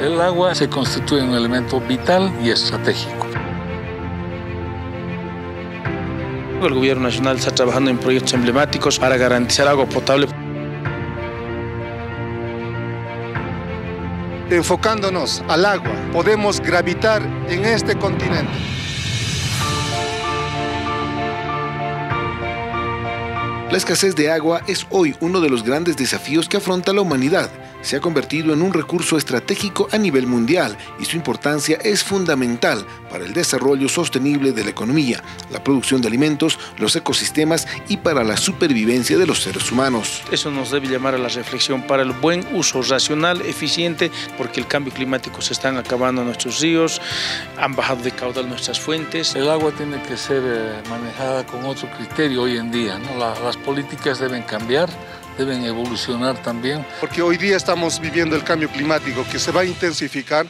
El agua se constituye un elemento vital y estratégico. El gobierno nacional está trabajando en proyectos emblemáticos para garantizar agua potable. Enfocándonos al agua, podemos gravitar en este continente. La escasez de agua es hoy uno de los grandes desafíos que afronta la humanidad. Se ha convertido en un recurso estratégico a nivel mundial y su importancia es fundamental para el desarrollo sostenible de la economía, la producción de alimentos, los ecosistemas y para la supervivencia de los seres humanos. Eso nos debe llamar a la reflexión para el buen uso racional, eficiente, porque el cambio climático se están acabando nuestros ríos, han bajado de caudal nuestras fuentes. El agua tiene que ser eh, manejada con otro criterio hoy en día. ¿no? las políticas deben cambiar, deben evolucionar también. Porque hoy día estamos viviendo el cambio climático que se va a intensificar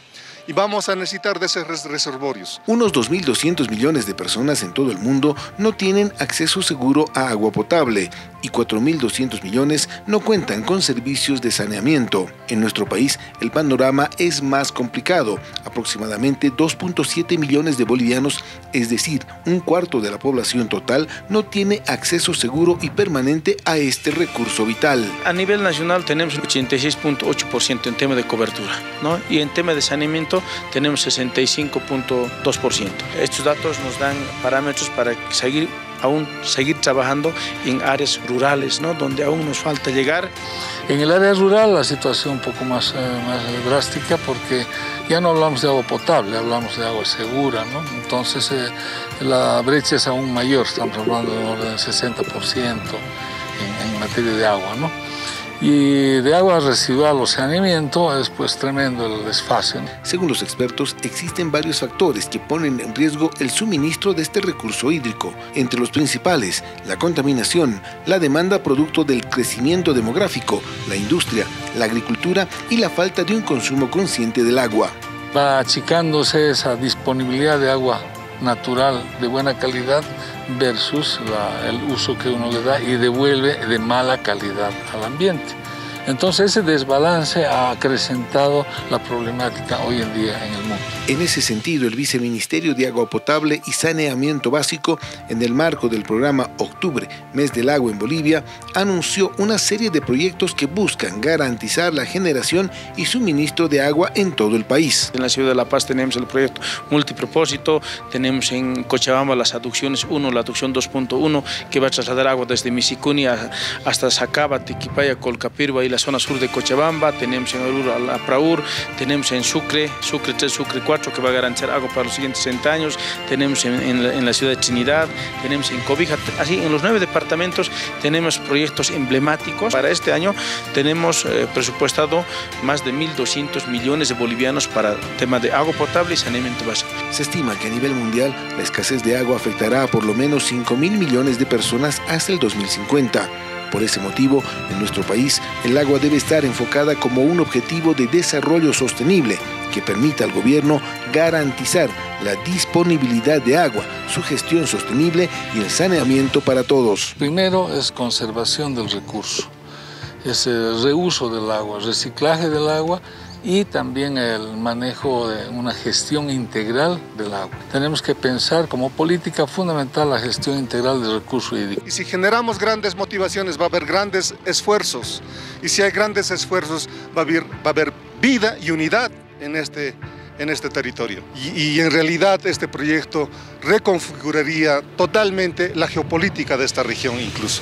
y vamos a necesitar de esos reservorios. Unos 2.200 millones de personas en todo el mundo no tienen acceso seguro a agua potable y 4.200 millones no cuentan con servicios de saneamiento. En nuestro país el panorama es más complicado. Aproximadamente 2.7 millones de bolivianos, es decir, un cuarto de la población total, no tiene acceso seguro y permanente a este recurso vital. A nivel nacional tenemos un 86.8% en tema de cobertura ¿no? y en tema de saneamiento tenemos 65.2%. Estos datos nos dan parámetros para seguir aún seguir trabajando en áreas rurales, ¿no? donde aún nos falta llegar. En el área rural la situación un poco más, eh, más drástica porque ya no hablamos de agua potable, hablamos de agua segura, ¿no? entonces eh, la brecha es aún mayor, estamos hablando del 60% en, en materia de agua. ¿no? Y de agua residual o saneamiento es pues tremendo el desfase. Según los expertos, existen varios factores que ponen en riesgo el suministro de este recurso hídrico. Entre los principales, la contaminación, la demanda producto del crecimiento demográfico, la industria, la agricultura y la falta de un consumo consciente del agua. Va achicándose esa disponibilidad de agua natural de buena calidad versus el uso que uno le da y devuelve de mala calidad al ambiente. Entonces ese desbalance ha acrecentado la problemática hoy en día en el mundo. En ese sentido, el Viceministerio de Agua Potable y Saneamiento Básico, en el marco del programa Octubre, Mes del Agua en Bolivia, anunció una serie de proyectos que buscan garantizar la generación y suministro de agua en todo el país. En la ciudad de La Paz tenemos el proyecto multipropósito, tenemos en Cochabamba las aducciones 1, la aducción 2.1, que va a trasladar agua desde Misicuni hasta Sacaba, Tiquipaya, Colcapirba y la zona sur de Cochabamba, tenemos en Oruro la Praur, tenemos en Sucre, Sucre 3, Sucre 4, que va a garantizar agua para los siguientes 60 años, tenemos en, la, ciudad de Trinidad, tenemos en Cobija, así en los nueve departamentos tenemos proyectos emblemáticos. Para este año tenemos eh, presupuestado más de 1.200 millones de bolivianos para temas de agua potable y saneamiento básico. Se estima que a nivel mundial la escasez de agua afectará a por lo menos 5 mil millones de personas hasta el 2050. Por ese motivo, en nuestro país, el agua debe estar enfocada como un objetivo de desarrollo sostenible que permita al gobierno garantizar la disponibilidad de agua, su gestión sostenible y el saneamiento para todos. Primero es conservación del recurso, es el reuso del agua, reciclaje del agua y también el manejo de una gestión integral del agua. Tenemos que pensar como política fundamental la gestión integral del recurso hídrico. Y si generamos grandes motivaciones va a haber grandes esfuerzos y si hay grandes esfuerzos va a haber, vida y unidad en este, en este territorio. Y en realidad este proyecto reconfiguraría totalmente la geopolítica de esta región incluso.